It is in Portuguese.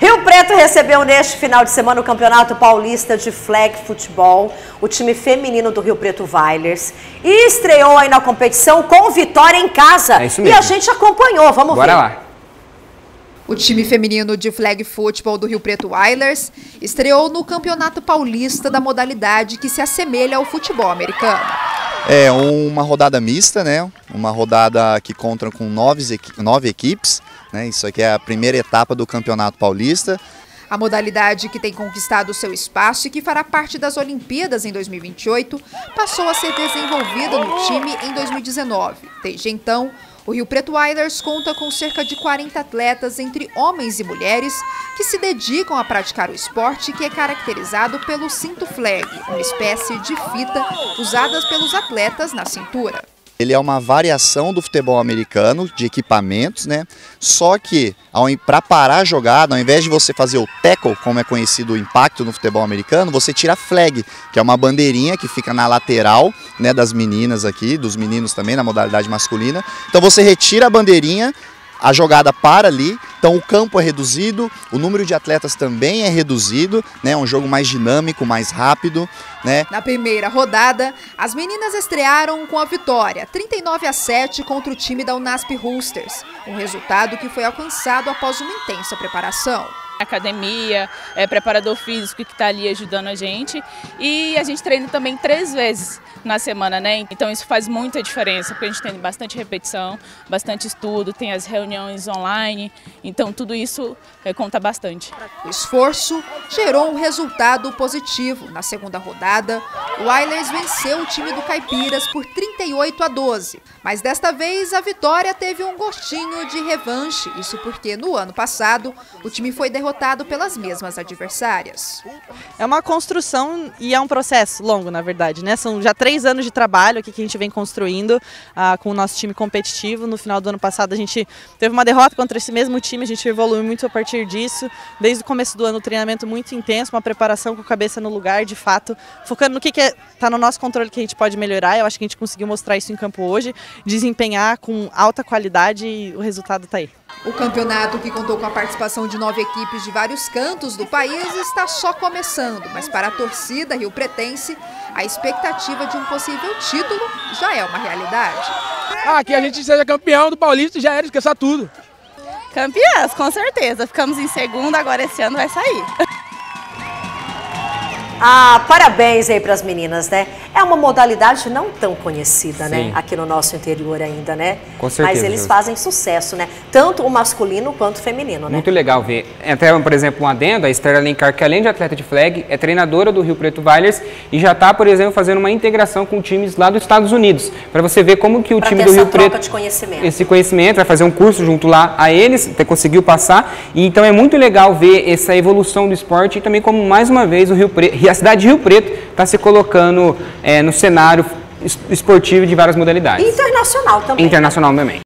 Rio Preto recebeu neste final de semana o Campeonato Paulista de Flag Futebol, o time feminino do Rio Preto Vailers, e estreou aí na competição com vitória em casa. É isso mesmo. E a gente acompanhou, vamos Bora ver. lá. O time feminino de flag futebol do Rio Preto Wilders estreou no Campeonato Paulista da modalidade que se assemelha ao futebol americano. É uma rodada mista, né? Uma rodada que conta com nove, nove equipes. Né? Isso aqui é a primeira etapa do Campeonato Paulista. A modalidade que tem conquistado seu espaço e que fará parte das Olimpíadas em 2028 passou a ser desenvolvida no time em 2019. Desde então, o Rio Preto Wilders conta com cerca de 40 atletas entre homens e mulheres que se dedicam a praticar o esporte que é caracterizado pelo cinto flag, uma espécie de fita usada pelos atletas na cintura. Ele é uma variação do futebol americano, de equipamentos, né? Só que, para parar a jogada, ao invés de você fazer o tackle, como é conhecido o impacto no futebol americano, você tira a flag, que é uma bandeirinha que fica na lateral né, das meninas aqui, dos meninos também, na modalidade masculina. Então você retira a bandeirinha, a jogada para ali, então o campo é reduzido, o número de atletas também é reduzido, né? É um jogo mais dinâmico, mais rápido, né? Na primeira rodada, as meninas estrearam com a vitória, 39 a 7 contra o time da Unasp Roosters, um resultado que foi alcançado após uma intensa preparação. Academia, é, preparador físico que está ali ajudando a gente e a gente treina também três vezes na semana, né? Então isso faz muita diferença porque a gente tem bastante repetição, bastante estudo, tem as reuniões online, então tudo isso é, conta bastante. O esforço gerou um resultado positivo. Na segunda rodada, o Oilers venceu o time do Caipiras por 38 a 12. Mas desta vez a vitória teve um gostinho de revanche. Isso porque no ano passado o time foi derrotado pelas mesmas adversárias. É uma construção e é um processo longo, na verdade, né? São já três anos de trabalho aqui que a gente vem construindo ah, com o nosso time competitivo. No final do ano passado a gente teve uma derrota contra esse mesmo time, a gente evoluiu muito a partir disso. Desde o começo do ano, um treinamento muito intenso, uma preparação com a cabeça no lugar, de fato, focando no que está no nosso controle que a gente pode melhorar. Eu acho que a gente conseguiu mostrar isso em campo hoje, desempenhar com alta qualidade e o resultado está aí. O campeonato, que contou com a participação de nove equipes de vários cantos do país, está só começando, mas para a torcida rio-pretense, a expectativa de um possível título já é uma realidade. Ah, que a gente seja campeão do Paulista já era esquecer tudo. Campeãs, com certeza. Ficamos em segundo, agora esse ano vai sair. Ah, parabéns aí para as meninas, né? É uma modalidade não tão conhecida, né? Sim. Aqui no nosso interior ainda, né? Com certeza, Mas eles fazem sucesso, né? Tanto o masculino quanto o feminino, né? Muito legal ver. Até, por exemplo, um adendo, a Esther Alencar, que além de atleta de flag, é treinadora do Rio Preto Vailers e já está, por exemplo, fazendo uma integração com times lá dos Estados Unidos, para você ver como que o Pra time do essa Rio troca Preto de conhecimento. esse conhecimento, vai fazer um curso junto lá a eles, até conseguiu passar. E então é muito legal ver essa evolução do esporte e também como mais uma vez o Rio Preto, a cidade de Rio Preto está se colocando eh, no cenário es- esportivo de várias modalidades. Internacional também. Internacional também.